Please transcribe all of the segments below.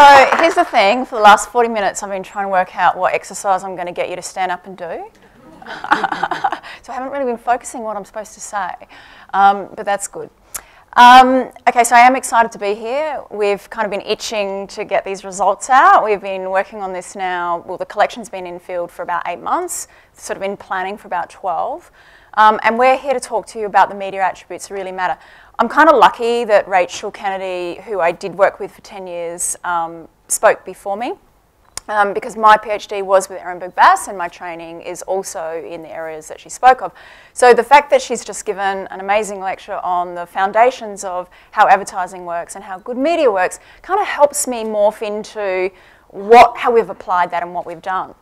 so here's the thing for the last 40 minutes, I've been trying to work out what exercise I'm going to get you to stand up and do. so I haven't really been focusing on what I'm supposed to say, um, but that's good. Um, okay, so I am excited to be here. We've kind of been itching to get these results out. We've been working on this now, well, the collection's been in field for about eight months, sort of been planning for about 12. Um, and we're here to talk to you about the media attributes that really matter. I'm kind of lucky that Rachel Kennedy, who I did work with for 10 years, um, spoke before me. Um, because my PhD was with Ehrenberg Bass and my training is also in the areas that she spoke of. So the fact that she's just given an amazing lecture on the foundations of how advertising works and how good media works kind of helps me morph into what, how we've applied that and what we've done.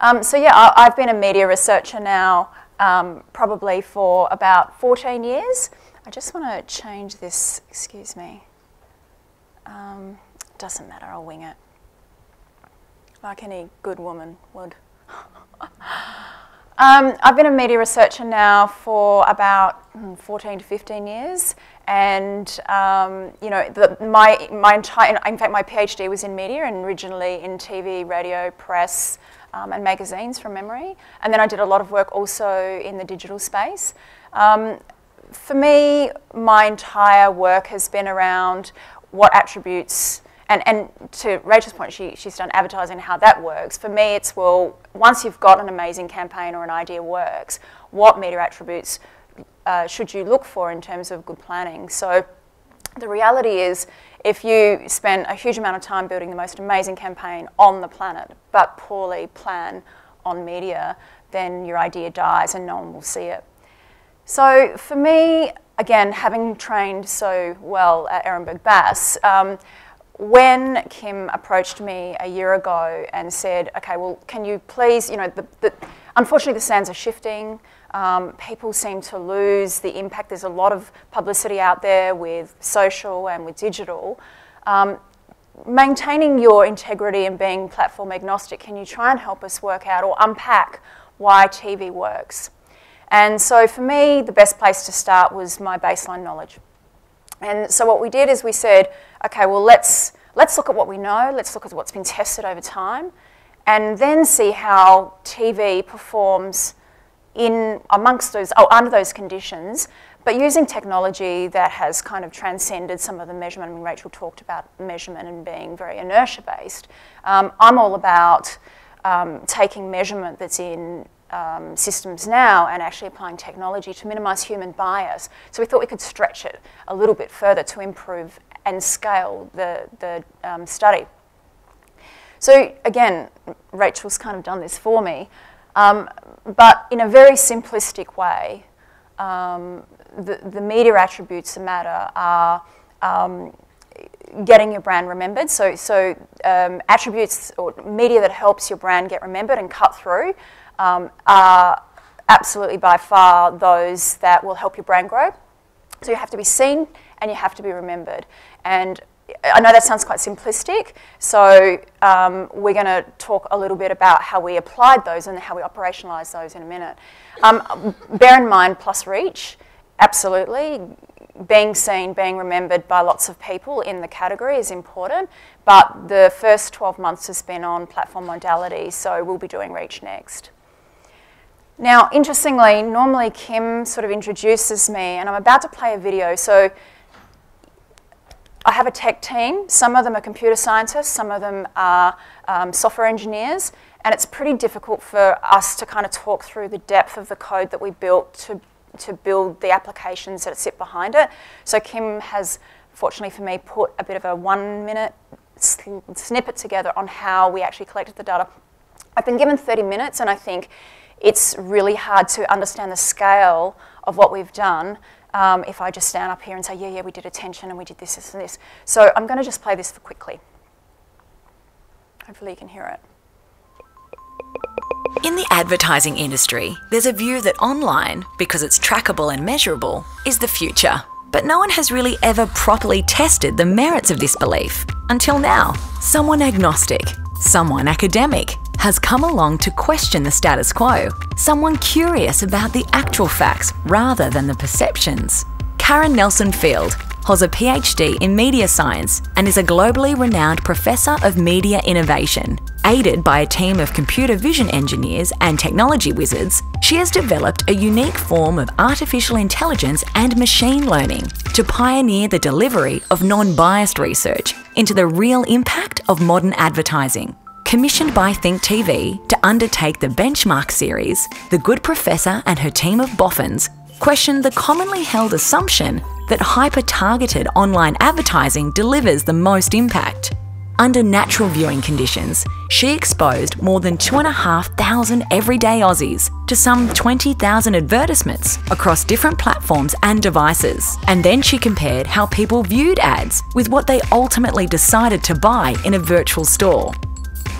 Um, so yeah, I, have been a media researcher now um, probably for about 14 years. I just want to change this, excuse me. Um, doesn't matter, I'll wing it like any good woman would. um, I've been a media researcher now for about hmm, 14 to 15 years, and um, you know, the, my my entire, in fact, my PhD was in media and originally in TV, radio, press, um, and magazines from memory, and then I did a lot of work also in the digital space. For me, my entire work has been around what attributes and, and to Rachel's point, she, she's done advertising how that works. For me, it's well, once you've got an amazing campaign or an idea works, what media attributes uh, should you look for in terms of good planning? So the reality is, if you spend a huge amount of time building the most amazing campaign on the planet, but poorly plan on media, then your idea dies and no one will see it. So for me, again, having trained so well at Ehrenberg Bass, um, when Kim approached me a year ago and said, okay, well, can you please, you know, the, the, unfortunately the sands are shifting. Um, people seem to lose the impact. There's a lot of publicity out there with social and with digital. Um, maintaining your integrity and being platform agnostic, can you try and help us work out or unpack why TV works? And so for me, the best place to start was my baseline knowledge. And so what we did is we said, okay, well, let's, let's look at what we know, let's look at what's been tested over time, and then see how TV performs in amongst those, oh, under those conditions, but using technology that has kind of transcended some of the measurement. I mean, Rachel talked about measurement and being very inertia-based. Um, I'm all about um, taking measurement that's in um, systems now and actually applying technology to minimize human bias. So we thought we could stretch it a little bit further to improve and scale the, the um, study. So again, Rachel's kind of done this for me, um, but in a very simplistic way, um, the, the media attributes that matter are um, getting your brand remembered. So, so um, attributes or media that helps your brand get remembered and cut through um, are absolutely by far those that will help your brand grow. So you have to be seen and you have to be remembered. And I know that sounds quite simplistic, so um, we're going to talk a little bit about how we applied those and how we operationalised those in a minute. Um, bear in mind, plus reach, absolutely. Being seen, being remembered by lots of people in the category is important, but the first 12 months has been on platform modality, so we'll be doing reach next. Now, interestingly, normally Kim sort of introduces me, and I'm about to play a video. So I have a tech team. Some of them are computer scientists, some of them are um, software engineers, and it's pretty difficult for us to kind of talk through the depth of the code that we built to, to build the applications that sit behind it. So Kim has, fortunately for me, put a bit of a one minute snippet together on how we actually collected the data. I've been given 30 minutes, and I think it's really hard to understand the scale of what we've done um, if I just stand up here and say, yeah, yeah, we did attention and we did this, this, and this. So I'm going to just play this for quickly. Hopefully you can hear it. In the advertising industry, there's a view that online, because it's trackable and measurable, is the future. But no one has really ever properly tested the merits of this belief. Until now. Someone agnostic, someone academic, has come along to question the status quo, someone curious about the actual facts rather than the perceptions. Karen Nelson Field, holds a PhD in media science and is a globally renowned professor of media innovation. Aided by a team of computer vision engineers and technology wizards, she has developed a unique form of artificial intelligence and machine learning to pioneer the delivery of non biased research into the real impact of modern advertising. Commissioned by Think TV to undertake the Benchmark series, the Good Professor and her team of boffins questioned the commonly held assumption that hyper targeted online advertising delivers the most impact. Under natural viewing conditions, she exposed more than 2,500 everyday Aussies to some 20,000 advertisements across different platforms and devices. And then she compared how people viewed ads with what they ultimately decided to buy in a virtual store.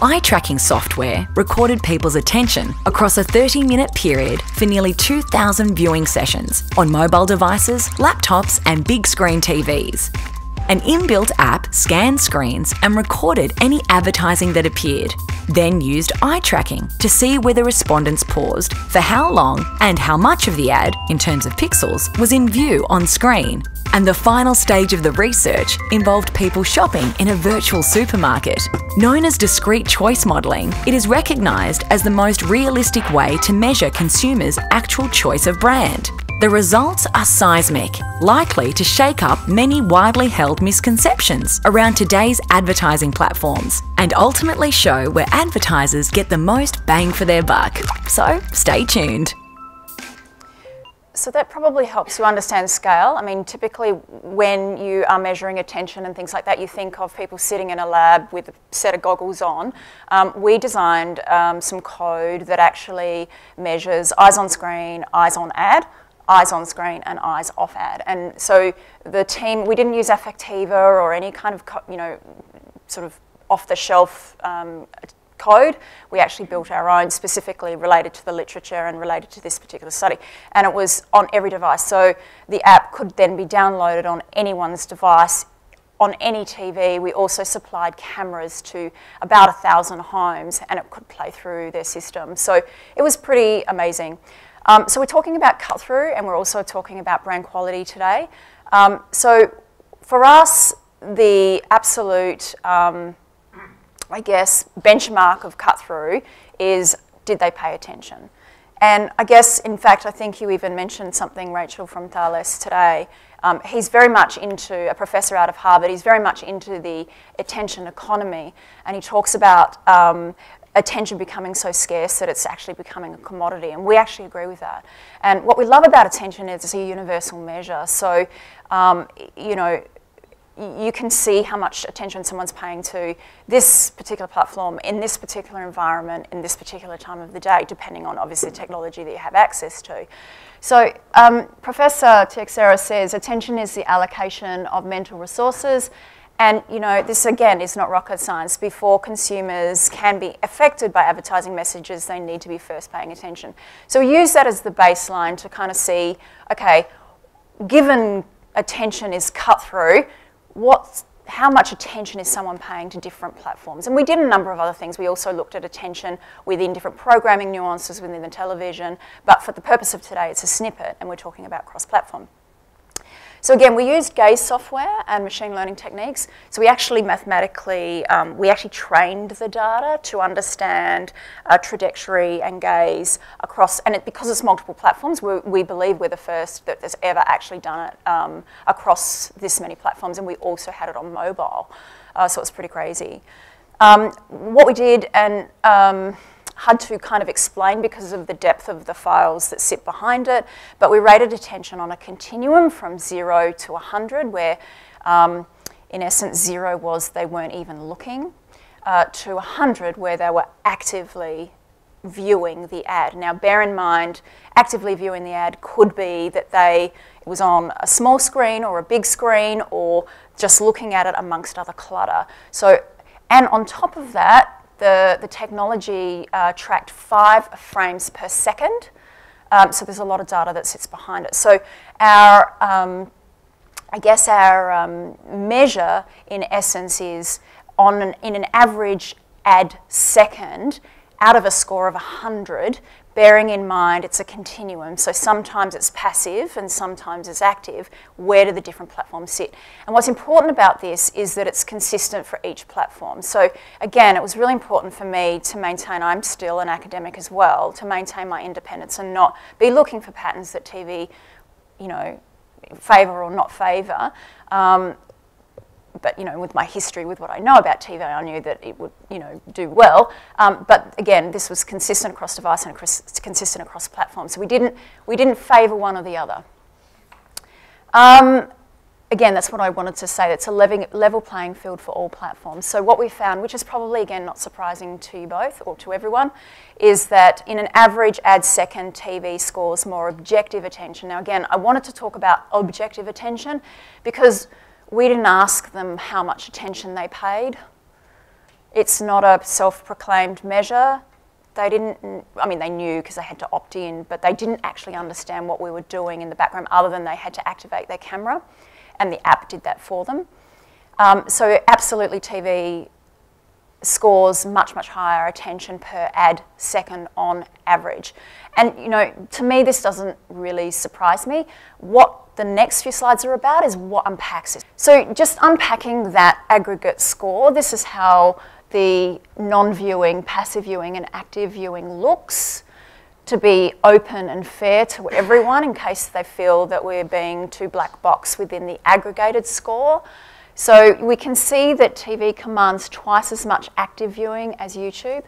Eye tracking software recorded people's attention across a 30 minute period for nearly 2,000 viewing sessions on mobile devices, laptops, and big screen TVs. An inbuilt app scanned screens and recorded any advertising that appeared, then used eye tracking to see whether respondents paused, for how long, and how much of the ad, in terms of pixels, was in view on screen. And the final stage of the research involved people shopping in a virtual supermarket. Known as discrete choice modelling, it is recognised as the most realistic way to measure consumers' actual choice of brand. The results are seismic, likely to shake up many widely held misconceptions around today's advertising platforms and ultimately show where advertisers get the most bang for their buck. So stay tuned. So that probably helps you understand scale. I mean, typically when you are measuring attention and things like that, you think of people sitting in a lab with a set of goggles on. Um, we designed um, some code that actually measures eyes on screen, eyes on ad, eyes on screen and eyes off ad. And so the team, we didn't use Affectiva or any kind of, you know, sort of off the shelf um, code. We actually built our own specifically related to the literature and related to this particular study. And it was on every device. So the app could then be downloaded on anyone's device on any TV. We also supplied cameras to about a thousand homes and it could play through their system. So it was pretty amazing. Um, so we're talking about cut through and we're also talking about brand quality today. Um, so for us, the absolute, um, I guess, benchmark of cut through is did they pay attention? And I guess, in fact, I think you even mentioned something, Rachel, from Thales today. Um, he's very much into, a professor out of Harvard, he's very much into the attention economy. And he talks about um, attention becoming so scarce that it's actually becoming a commodity. And we actually agree with that. And what we love about attention is it's a universal measure. So, um, you know, you can see how much attention someone's paying to this particular platform in this particular environment in this particular time of the day, depending on obviously the technology that you have access to. So um, Professor Teixeira says attention is the allocation of mental resources and you know, this again is not rocket science. Before consumers can be affected by advertising messages, they need to be first paying attention. So we use that as the baseline to kind of see, okay, given attention is cut through, what's how much attention is someone paying to different platforms? And we did a number of other things. We also looked at attention within different programming nuances within the television, but for the purpose of today, it's a snippet, and we're talking about cross-platform. So again, we used gaze software and machine learning techniques. So we actually mathematically, um, we actually trained the data to understand uh, trajectory and gaze across, and it, because it's multiple platforms, we, we, believe we're the first that has ever actually done it um, across this many platforms, and we also had it on mobile. Uh, so it's pretty crazy. Um, what we did, and um, hard to kind of explain because of the depth of the files that sit behind it, but we rated attention on a continuum from zero to 100, where um, in essence zero was they weren't even looking, uh, to 100 where they were actively viewing the ad. Now bear in mind, actively viewing the ad could be that they it was on a small screen or a big screen or just looking at it amongst other clutter. So, and on top of that, the, the technology uh, tracked five frames per second. Um, so there's a lot of data that sits behind it. So our, um, I guess our um, measure in essence is on an, in an average ad second, out of a score of 100, bearing in mind it's a continuum. So sometimes it's passive and sometimes it's active. Where do the different platforms sit? And what's important about this is that it's consistent for each platform. So again, it was really important for me to maintain, I'm still an academic as well, to maintain my independence and not be looking for patterns that TV, you know, favour or not favour. Um, but you know, with my history, with what I know about TV, I knew that it would, you know, do well. Um, but again, this was consistent across device and consistent across platforms. So we didn't, we didn't favour one or the other. Um, again, that's what I wanted to say. It's a level playing field for all platforms. So what we found, which is probably, again, not surprising to you both or to everyone, is that in an average ad second, TV scores more objective attention. Now, again, I wanted to talk about objective attention because we didn't ask them how much attention they paid. It's not a self-proclaimed measure. They didn't, I mean, they knew because they had to opt in, but they didn't actually understand what we were doing in the background other than they had to activate their camera, and the app did that for them. Um, so absolutely TV scores much, much higher attention per ad second on average. And, you know, to me, this doesn't really surprise me. What the next few slides are about is what unpacks it. So just unpacking that aggregate score, this is how the non-viewing, passive viewing and active viewing looks to be open and fair to everyone in case they feel that we're being too black box within the aggregated score. So we can see that TV commands twice as much active viewing as YouTube.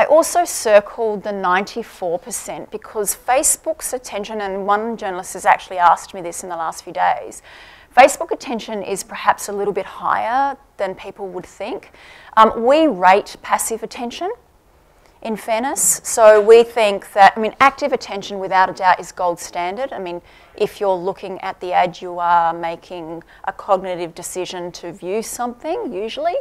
I also circled the 94% because Facebook's attention, and one journalist has actually asked me this in the last few days, Facebook attention is perhaps a little bit higher than people would think. Um, we rate passive attention, in fairness. So we think that, I mean, active attention without a doubt is gold standard. I mean, if you're looking at the ad, you are making a cognitive decision to view something, usually.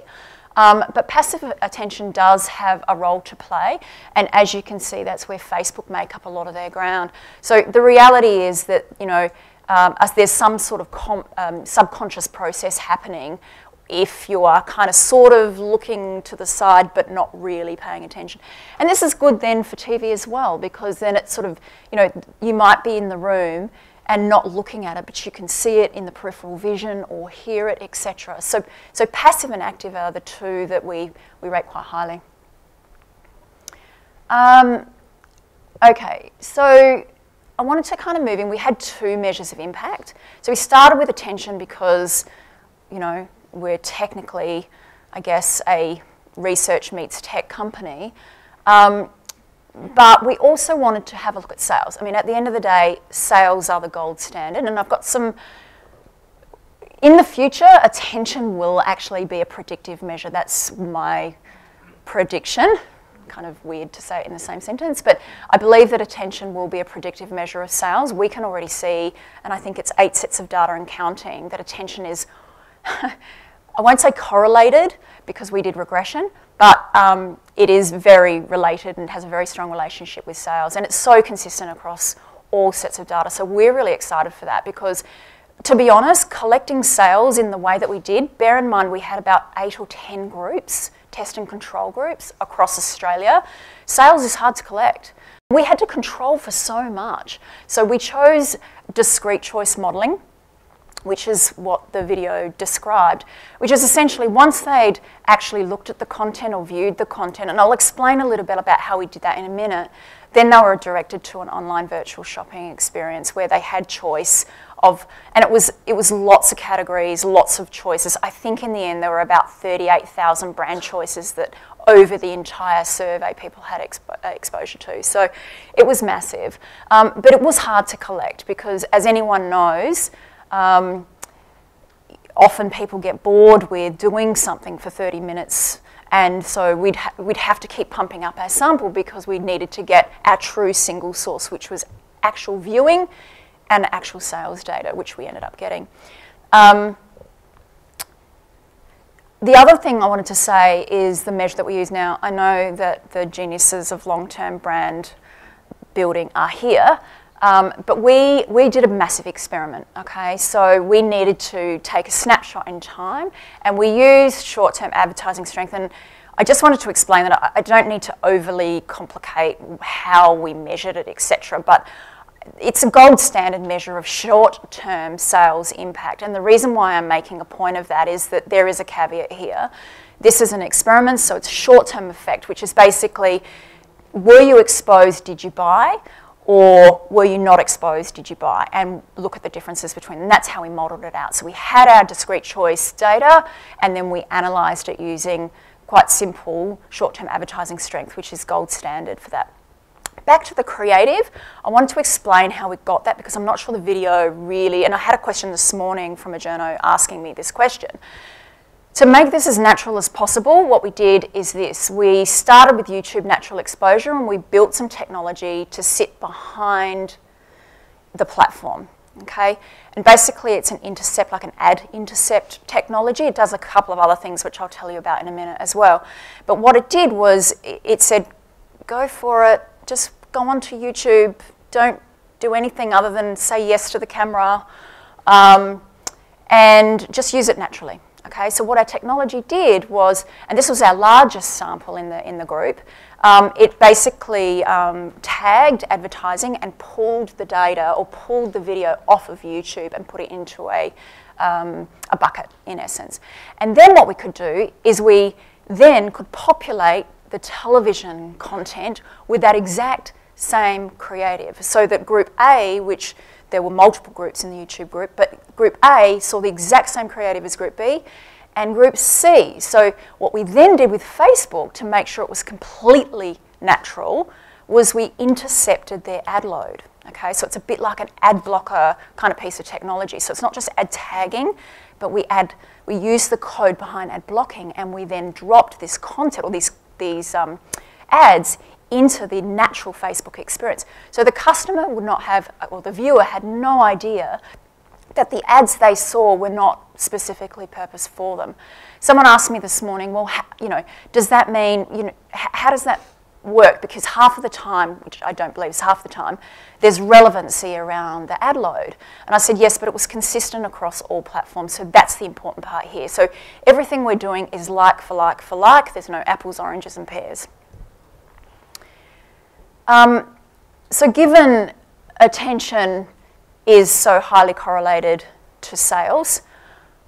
Um, but passive attention does have a role to play, and as you can see, that's where Facebook make up a lot of their ground. So the reality is that, you know, um, there's some sort of um, subconscious process happening if you are kind of sort of looking to the side but not really paying attention. And this is good then for TV as well because then it's sort of, you know, you might be in the room and not looking at it, but you can see it in the peripheral vision or hear it, etc. So, so passive and active are the two that we, we rate quite highly. Um, okay, so I wanted to kind of move in. We had two measures of impact. So we started with attention because, you know, we're technically, I guess, a research meets tech company. Um, but we also wanted to have a look at sales. I mean, at the end of the day, sales are the gold standard, and I've got some. In the future, attention will actually be a predictive measure. That's my prediction. Kind of weird to say it in the same sentence, but I believe that attention will be a predictive measure of sales. We can already see, and I think it's eight sets of data and counting, that attention is, I won't say correlated because we did regression, but um, it is very related and has a very strong relationship with sales. And it's so consistent across all sets of data. So we're really excited for that because, to be honest, collecting sales in the way that we did, bear in mind we had about eight or 10 groups, test and control groups across Australia. Sales is hard to collect. We had to control for so much. So we chose discrete choice modelling which is what the video described, which is essentially once they'd actually looked at the content or viewed the content, and I'll explain a little bit about how we did that in a minute, then they were directed to an online virtual shopping experience where they had choice of, and it was, it was lots of categories, lots of choices. I think in the end there were about 38,000 brand choices that over the entire survey people had expo exposure to. So it was massive. Um, but it was hard to collect because as anyone knows, um, often people get bored with doing something for 30 minutes and so we'd, ha we'd have to keep pumping up our sample because we needed to get our true single source, which was actual viewing and actual sales data, which we ended up getting. Um, the other thing I wanted to say is the measure that we use now. I know that the geniuses of long-term brand building are here, Um, but we, we did a massive experiment, okay? So we needed to take a snapshot in time and we used short-term advertising strength and I just wanted to explain that I, I don't need to overly complicate how we measured it, etc. But it's a gold standard measure of short-term sales impact. And the reason why I'm making a point of that is that there is a caveat here. This is an experiment, so it's short-term effect, which is basically, were you exposed, did you buy? Or were you not exposed, did you buy? And look at the differences between them. That's how we modelled it out. So we had our discrete choice data, and then we analysed it using quite simple short-term advertising strength, which is gold standard for that. Back to the creative, I wanted to explain how we got that because I'm not sure the video really, and I had a question this morning from a journo asking me this question. To make this as natural as possible, what we did is this. We started with YouTube natural exposure and we built some technology to sit behind the platform, okay? And basically it's an intercept, like an ad intercept technology. It does a couple of other things, which I'll tell you about in a minute as well. But what it did was it said, go for it, just go onto YouTube, don't do anything other than say yes to the camera, um, and just use it naturally. Okay, so what our technology did was, and this was our largest sample in the, in the group, um, it basically um, tagged advertising and pulled the data or pulled the video off of YouTube and put it into a, um, a bucket, in essence. And then what we could do is we then could populate the television content with that exact same creative. So that group A, which there were multiple groups in the YouTube group, but group A saw the exact same creative as group B and group C. So what we then did with Facebook to make sure it was completely natural was we intercepted their ad load. Okay, so it's a bit like an ad blocker kind of piece of technology. So it's not just ad tagging, but we add, we use the code behind ad blocking and we then dropped this content or these, these um, ads into the natural Facebook experience. So the customer would not have, or the viewer had no idea that the ads they saw were not specifically purposed for them. Someone asked me this morning, well, you know, does that mean, you know, how does that work? Because half of the time, which I don't believe is half the time, there's relevancy around the ad load. And I said, yes, but it was consistent across all platforms, so that's the important part here. So everything we're doing is like for like for like. There's no apples, oranges, and pears. Um, so given attention is so highly correlated to sales,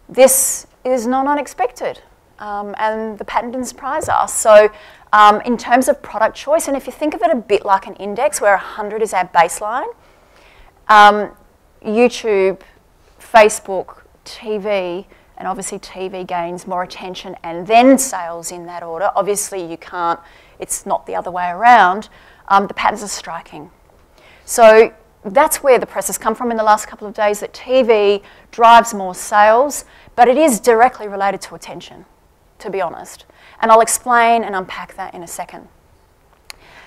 this is not unexpected. Um, and the patent didn't surprise us. So um, in terms of product choice, and if you think of it a bit like an index where 100 is our baseline, um, YouTube, Facebook, TV, and obviously TV gains more attention and then sales in that order. Obviously you can't, it's not the other way around um, the patterns are striking. So that's where the press has come from in the last couple of days, that TV drives more sales, but it is directly related to attention, to be honest. And I'll explain and unpack that in a second.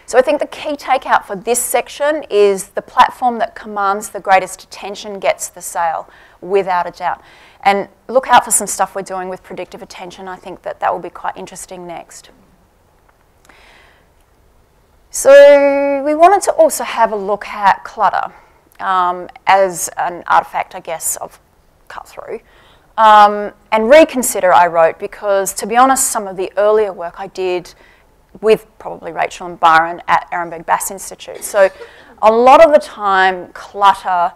So I think the key takeout for this section is the platform that commands the greatest attention gets the sale, without a doubt. And look out for some stuff we're doing with predictive attention. I think that that will be quite interesting next. So we wanted to also have a look at clutter um, as an artifact, I guess, of cut through. Um, and reconsider, I wrote, because to be honest, some of the earlier work I did with probably Rachel and Byron at Ehrenberg Bass Institute. So a lot of the time, clutter,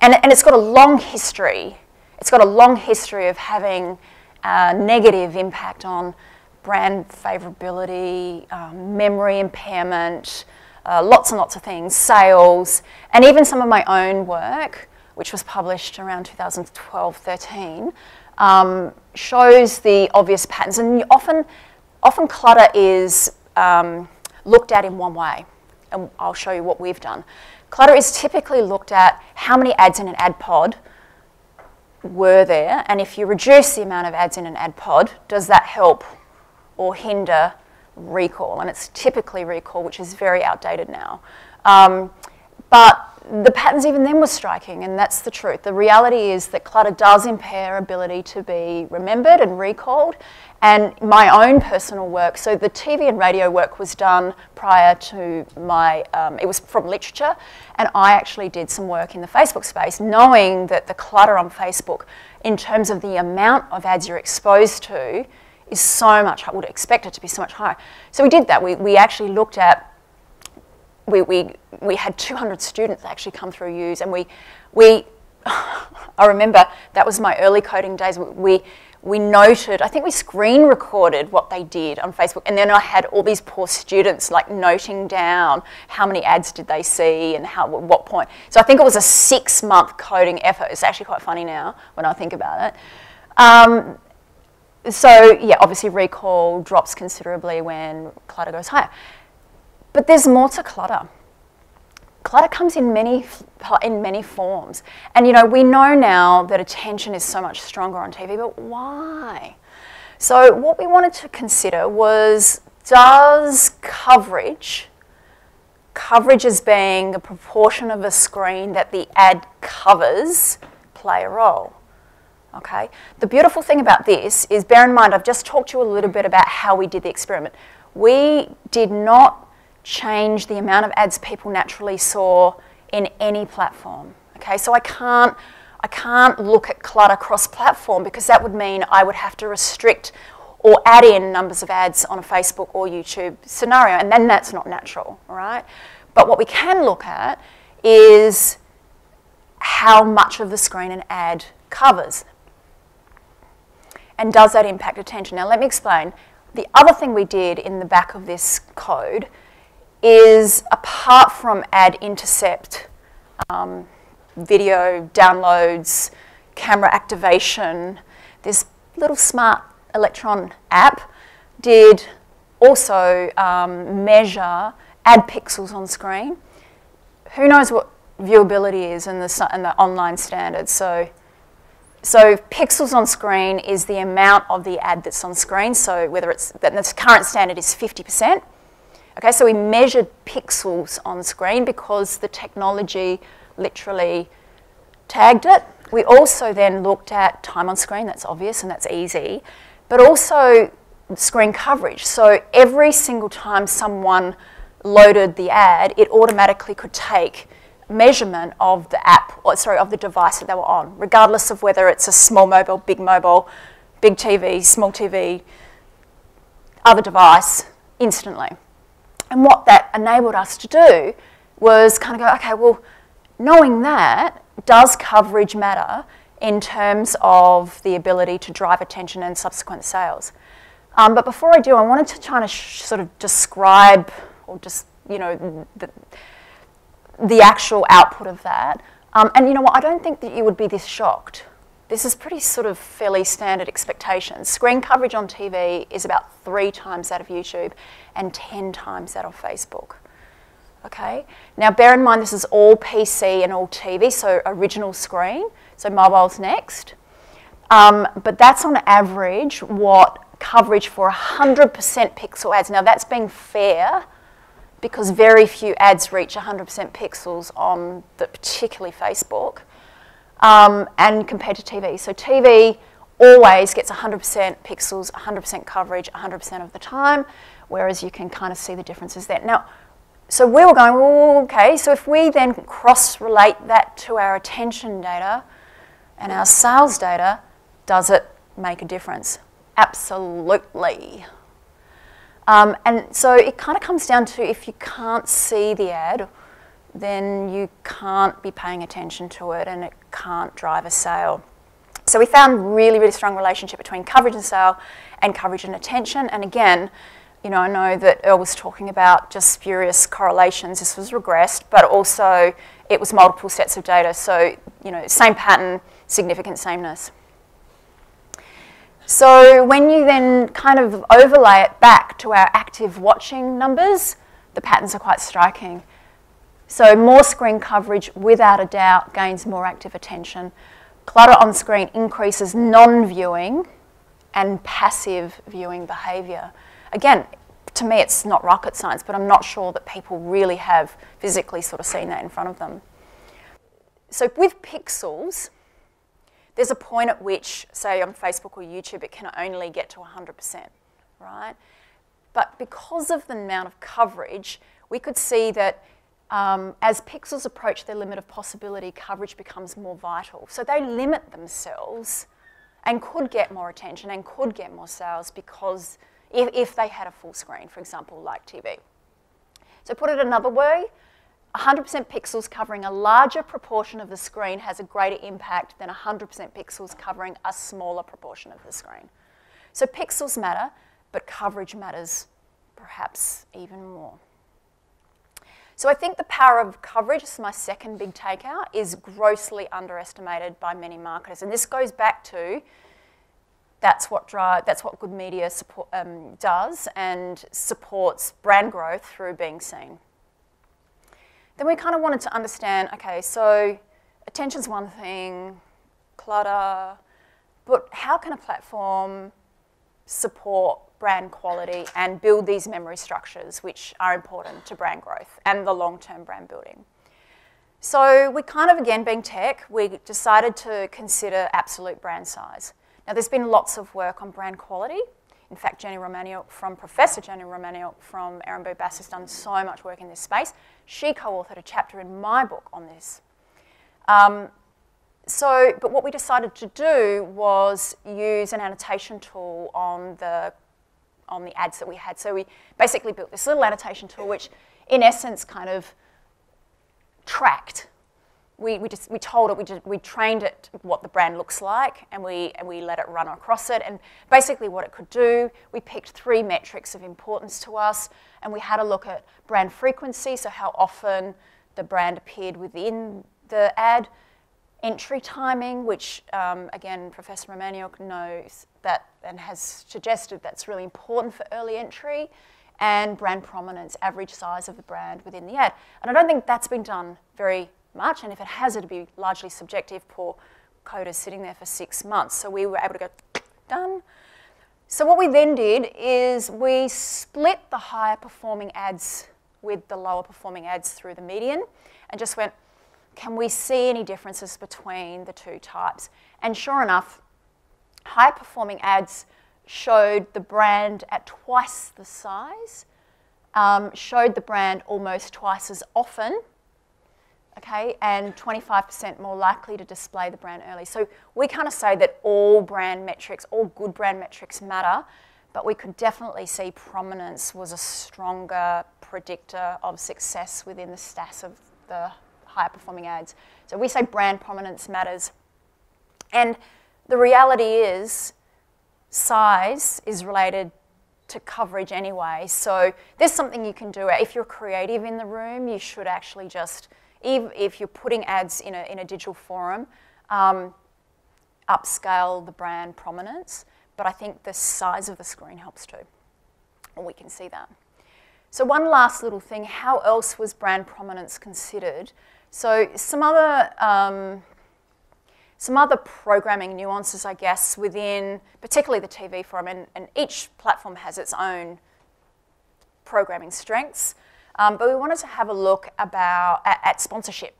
and, and it's got a long history, it's got a long history of having a negative impact on brand favorability, um, memory impairment, uh, lots and lots of things, sales, and even some of my own work, which was published around 2012-13, um, shows the obvious patterns. And often, often clutter is um, looked at in one way, and I'll show you what we've done. Clutter is typically looked at how many ads in an ad pod were there, and if you reduce the amount of ads in an ad pod, does that help or hinder recall, and it's typically recall, which is very outdated now. Um, but the patterns even then were striking, and that's the truth. The reality is that clutter does impair ability to be remembered and recalled. And my own personal work, so the TV and radio work was done prior to my, um, it was from literature, and I actually did some work in the Facebook space, knowing that the clutter on Facebook, in terms of the amount of ads you're exposed to, is so much, I would expect it to be so much higher. So we did that. We, we actually looked at we, we, we had 200 students actually come through use and we, we I remember that was my early coding days. We, we noted, I think we screen recorded what they did on Facebook, and then I had all these poor students like noting down how many ads did they see and how, what point. So I think it was a six month coding effort. It's actually quite funny now when I think about it. Um, so yeah, obviously recall drops considerably when clutter goes higher. But there's more to clutter. Clutter comes in many, in many forms. And you know, we know now that attention is so much stronger on TV, but why? So what we wanted to consider was, does coverage, coverage as being a proportion of a screen that the ad covers, play a role? Okay. The beautiful thing about this is, bear in mind, I've just talked to you a little bit about how we did the experiment. We did not change the amount of ads people naturally saw in any platform. Okay, so I can't, I can't look at clutter cross-platform because that would mean I would have to restrict or add in numbers of ads on a Facebook or YouTube scenario, and then that's not natural, right? But what we can look at is how much of the screen an ad covers. And does that impact attention? Now let me explain. The other thing we did in the back of this code is apart from ad intercept, um, video downloads, camera activation, this little smart electron app did also um, measure ad pixels on screen. Who knows what viewability is in the, in the online standards? So, so pixels on screen is the amount of the ad that's on screen. So whether it's, that the current standard is 50%. Okay, so we measured pixels on screen because the technology literally tagged it. We also then looked at time on screen, that's obvious and that's easy, but also screen coverage. So every single time someone loaded the ad, it automatically could take measurement of the app, or sorry, of the device that they were on, regardless of whether it's a small mobile, big mobile, big TV, small TV, other device, instantly. And what that enabled us to do was kind of go, okay, well, knowing that, does coverage matter in terms of the ability to drive attention and subsequent sales? Um, but before I do, I wanted to try to sort of describe or just, you know, the, the actual output of that. Um, and you know what, I don't think that you would be this shocked this is pretty sort of fairly standard expectations. Screen coverage on TV is about three times that of YouTube and 10 times that of Facebook. Okay, now bear in mind this is all PC and all TV, so original screen, so mobile's next. Um, but that's on average what coverage for 100% pixel ads. Now that's being fair because very few ads reach 100% pixels on the, particularly Facebook um, and compared to TV. So TV always gets 100% pixels, 100% coverage, 100% of the time, whereas you can kind of see the differences there. Now, so we were going, well, okay, so if we then cross-relate that to our attention data and our sales data, does it make a difference? Absolutely. Um, and so it kind of comes down to if you can't see the ad, then you can't be paying attention to it and it can't drive a sale. So we found really, really strong relationship between coverage and sale and coverage and attention. And again, you know, I know that Earl was talking about just spurious correlations. This was regressed, but also it was multiple sets of data. So, you know, same pattern, significant sameness. So when you then kind of overlay it back to our active watching numbers, the patterns are quite striking. So more screen coverage, without a doubt, gains more active attention. Clutter on screen increases non-viewing and passive viewing behaviour. Again, to me it's not rocket science, but I'm not sure that people really have physically sort of seen that in front of them. so with pixels, there's a point at which, say on Facebook or YouTube, it can only get to 100%, right? But because of the amount of coverage, we could see that um, as pixels approach their limit of possibility, coverage becomes more vital. So they limit themselves and could get more attention and could get more sales because if, if they had a full screen, for example, like TV. So put it another way, 100% pixels covering a larger proportion of the screen has a greater impact than 100% pixels covering a smaller proportion of the screen. So pixels matter, but coverage matters perhaps even more. So I think the power of coverage, this is my second big takeout, is grossly underestimated by many marketers. And this goes back to that's what that's what good media support, um, does and supports brand growth through being seen. Then we kind of wanted to understand, okay, so attention's one thing, clutter, but how can a platform support brand quality and build these memory structures which are important to brand growth and the long-term brand building? So we kind of, again, being tech, we decided to consider absolute brand size. Now there's been lots of work on brand quality, in fact, Jenny Romaniuk from Professor Jenny Romaniuk from Ehrenberg Bass has done so much work in this space. She co-authored a chapter in my book on this. Um, so, but what we decided to do was use an annotation tool on the on the ads that we had. So we basically built this little annotation tool, which in essence kind of tracked we, we, just, we told it, we, we trained it what the brand looks like, and we, and we let it run across it. And basically, what it could do, we picked three metrics of importance to us, and we had a look at brand frequency, so how often the brand appeared within the ad, entry timing, which um, again, Professor Romaniuk knows that and has suggested that's really important for early entry, and brand prominence, average size of the brand within the ad. And I don't think that's been done very much, and if it has, it'd be largely subjective. Poor coders sitting there for six months. So we were able to go, done. So what we then did is we split the higher performing ads with the lower performing ads through the median and just went, can we see any differences between the two types? And sure enough, high performing ads showed the brand at twice the size, um, showed the brand almost twice as often, okay, and 25% more likely to display the brand early. So we kind of say that all brand metrics, all good brand metrics matter, but we could definitely see prominence was a stronger predictor of success within the stats of the higher performing ads. So we say brand prominence matters. And the reality is size is related to coverage anyway. So there's something you can do. If you're creative in the room, you should actually just if, if you're putting ads in a, in a digital forum, um, upscale the brand prominence, but I think the size of the screen helps too. And we can see that. So one last little thing, how else was brand prominence considered? So some other, um, some other programming nuances, I guess, within particularly the TV forum, and, and each platform has its own programming strengths. Um, but we wanted to have a look about at, at, sponsorship,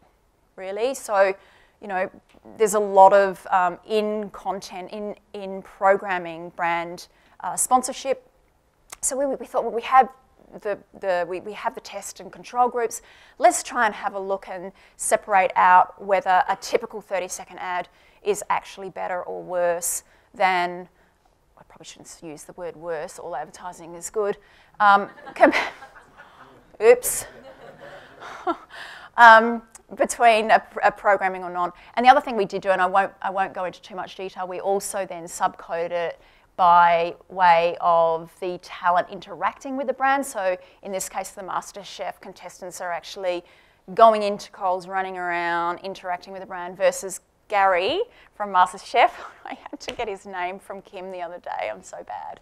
really. So, you know, there's a lot of um, in content, in in programming, brand uh, sponsorship. So we, we thought, well, we have the, the, we, we have the test and control groups. Let's try and have a look and separate out whether a typical 30 second ad is actually better or worse than, I probably shouldn't use the word worse, all advertising is good, um, oops, um, between a, a, programming or non. And the other thing we did do, and I won't, I won't go into too much detail, we also then subcoded it by way of the talent interacting with the brand. So in this case, the Master Chef contestants are actually going into Coles, running around, interacting with the brand versus Gary from Master Chef. I had to get his name from Kim the other day. I'm so bad.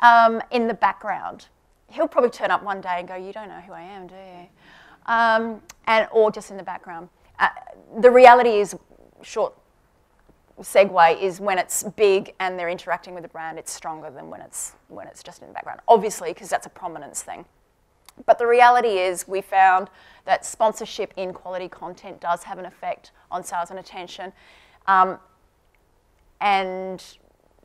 Um, in the background he'll probably turn up one day and go, you don't know who I am, do you? Um, and, or just in the background. Uh, the reality is, short segue, is when it's big and they're interacting with the brand, it's stronger than when it's, when it's just in the background. Obviously, because that's a prominence thing. But the reality is we found that sponsorship in quality content does have an effect on sales and attention. Um, and,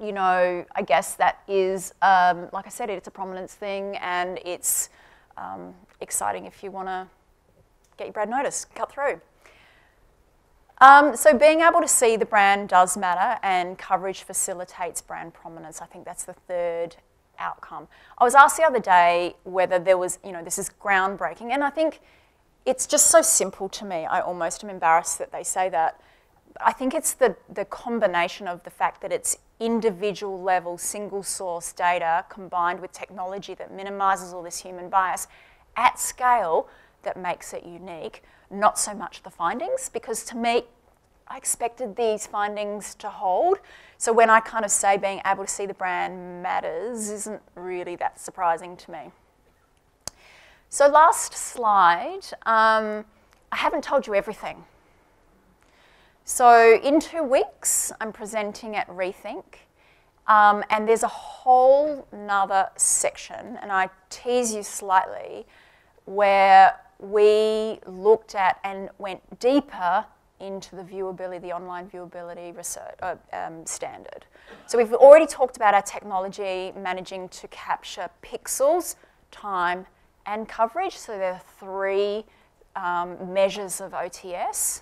you know, I guess that is, um, like I said, it's a prominence thing and it's um, exciting if you want to get your brand noticed, cut through. Um, so being able to see the brand does matter and coverage facilitates brand prominence. I think that's the third outcome. I was asked the other day whether there was, you know, this is groundbreaking and I think it's just so simple to me. I almost am embarrassed that they say that. I think it's the, the combination of the fact that it's individual level, single source data combined with technology that minimizes all this human bias at scale that makes it unique, not so much the findings, because to me, I expected these findings to hold. So when I kind of say being able to see the brand matters isn't really that surprising to me. So last slide, um, I haven't told you everything. So in two weeks, I'm presenting at Rethink. Um, and there's a whole nother section, and I tease you slightly, where we looked at and went deeper into the viewability, the online viewability research, uh, um, standard. So we've already talked about our technology managing to capture pixels, time, and coverage. So there are three um, measures of OTS.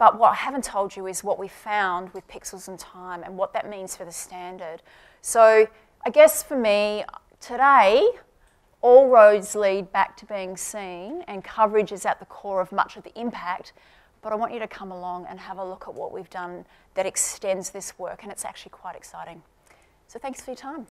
But what I haven't told you is what we found with pixels and time and what that means for the standard. So I guess for me, today, all roads lead back to being seen and coverage is at the core of much of the impact. But I want you to come along and have a look at what we've done that extends this work and it's actually quite exciting. So thanks for your time.